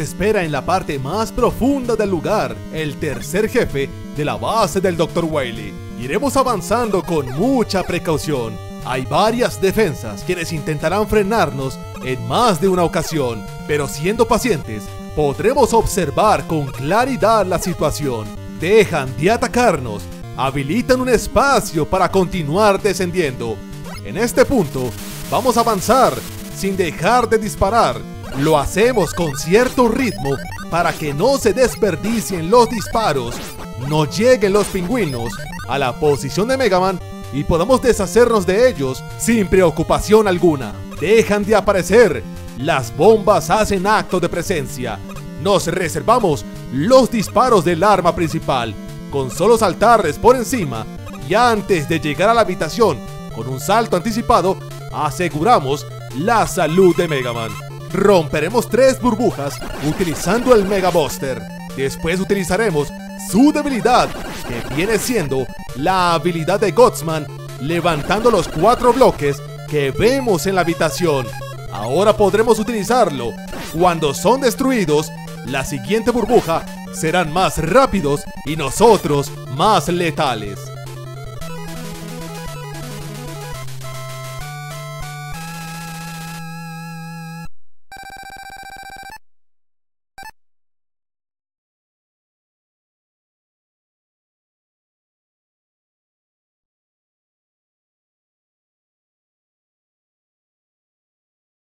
espera en la parte más profunda del lugar, el tercer jefe de la base del Dr. Wily. Iremos avanzando con mucha precaución. Hay varias defensas quienes intentarán frenarnos en más de una ocasión, pero siendo pacientes, podremos observar con claridad la situación. Dejan de atacarnos, habilitan un espacio para continuar descendiendo. En este punto, vamos a avanzar sin dejar de disparar. Lo hacemos con cierto ritmo para que no se desperdicien los disparos, no lleguen los pingüinos a la posición de Megaman y podamos deshacernos de ellos sin preocupación alguna. Dejan de aparecer, las bombas hacen acto de presencia. Nos reservamos los disparos del arma principal, con solo saltarles por encima y antes de llegar a la habitación con un salto anticipado, aseguramos la salud de Megaman. Romperemos tres burbujas utilizando el Mega Buster. Después utilizaremos su debilidad, que viene siendo la habilidad de Gotsman, levantando los cuatro bloques que vemos en la habitación. Ahora podremos utilizarlo. Cuando son destruidos, la siguiente burbuja serán más rápidos y nosotros más letales.